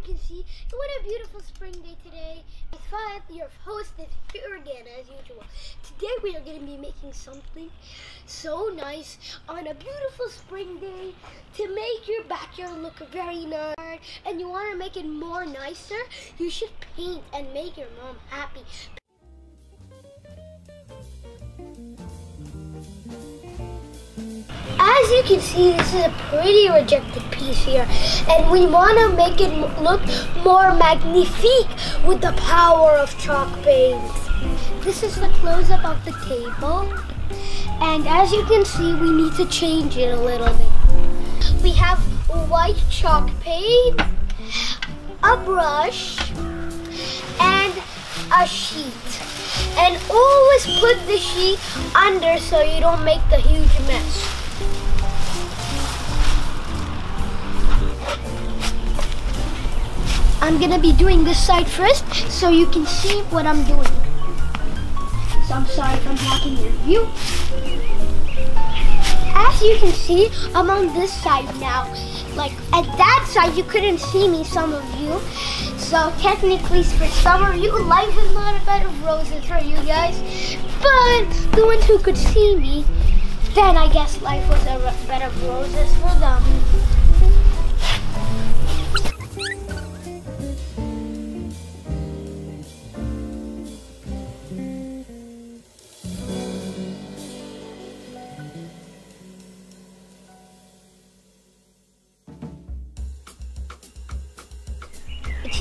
can see, what a beautiful spring day today. It's fun. Your host is here again, as usual. Today we are going to be making something so nice on a beautiful spring day to make your backyard look very nice. And you want to make it more nicer, you should paint and make your mom happy. You can see, this is a pretty rejected piece here, and we want to make it look more magnifique with the power of chalk paint. This is the close-up of the table, and as you can see, we need to change it a little bit. We have white chalk paint, a brush, and a sheet. And always put the sheet under so you don't make the huge mess. I'm gonna be doing this side first so you can see what I'm doing. So I'm sorry if I'm blocking your view. As you can see, I'm on this side now. Like at that side, you couldn't see me, some of you. So technically, for some of you, life is not a bed of roses for you guys. But the ones who could see me, then I guess life was a bed of roses for them.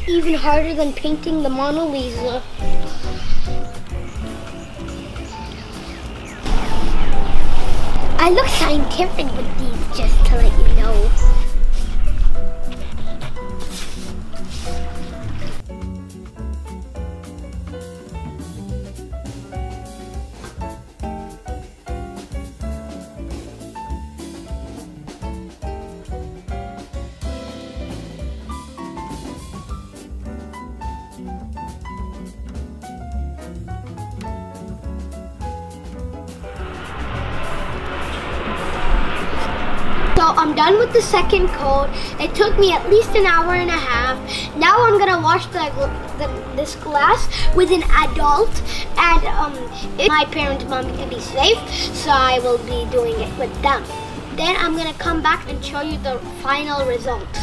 Even harder than painting the Mona Lisa. I look scientific with these, just to let you know. I'm done with the second coat. It took me at least an hour and a half. Now I'm gonna wash the, the this glass with an adult and um, my parents me to be safe, so I will be doing it with them. Then I'm gonna come back and show you the final results.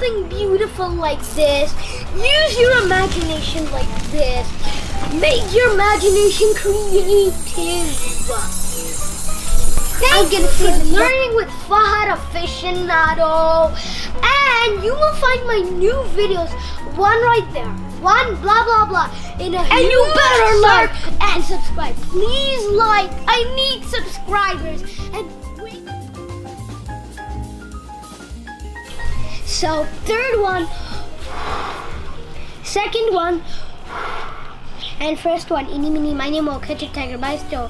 Something beautiful like this. Use your imagination like this. Make your imagination creative. I'm gonna learning with Fahad aficionado. And you will find my new videos, one right there. One blah blah blah. In a and you better like and subscribe. Please like. I need subscribers. And So third one, second one, and first one. Ini mini mini mo a tiger maestro.